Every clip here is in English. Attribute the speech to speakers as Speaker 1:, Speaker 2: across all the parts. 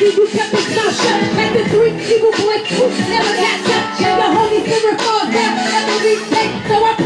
Speaker 1: you, you kept your mouth shut. At the three, evil boy, you never got touched. Your homies never fall down. Every day, so I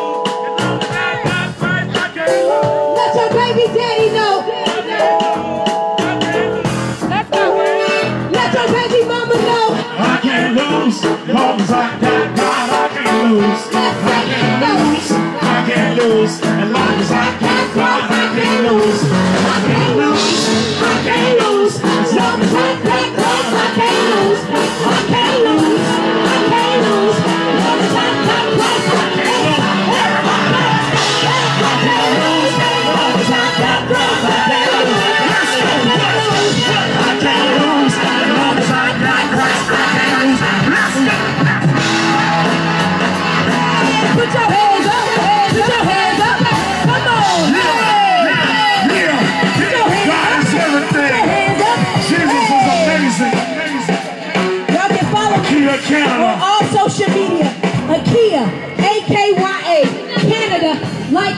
Speaker 1: and life
Speaker 2: is
Speaker 1: like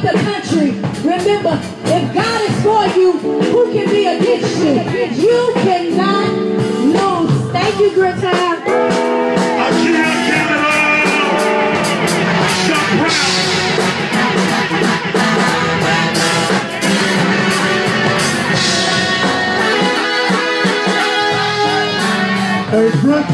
Speaker 1: the country. Remember, if God is for you, who can be against you? You cannot lose. Thank you,
Speaker 2: Greta. I cannot
Speaker 3: Hey, Brent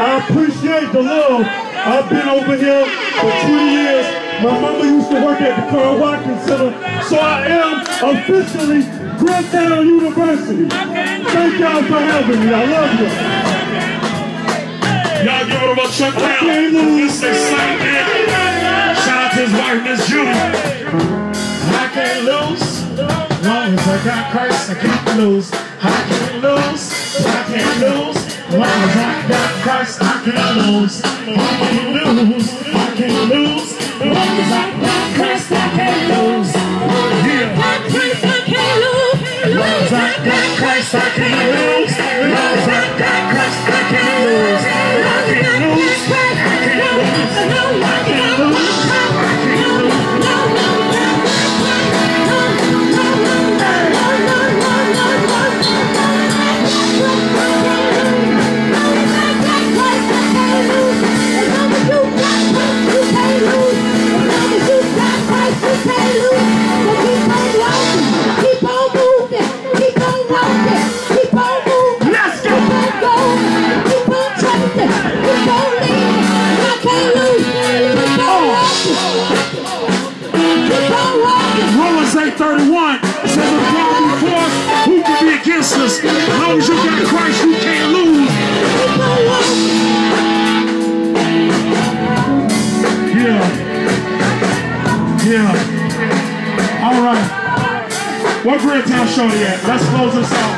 Speaker 3: I appreciate the love. I've been over here for 20 years. My mama used to work at the Carl Watkins Center, so I am officially Granttown University. Thank y'all for having me. I love y'all.
Speaker 2: Y'all give it about Chuck Brown. It's excitement. Shout out to his wife, Miss Judy. I can't lose. Long as I got Christ, I can't lose. I can't lose. I can't lose. Long as I got Christ, I can't lose. I can't lose can't lose. The way you like that, I can't lose. against us. As long as you got Christ, you can't lose. Yeah. Yeah. All right. What prayer town shorty at? Let's close this out.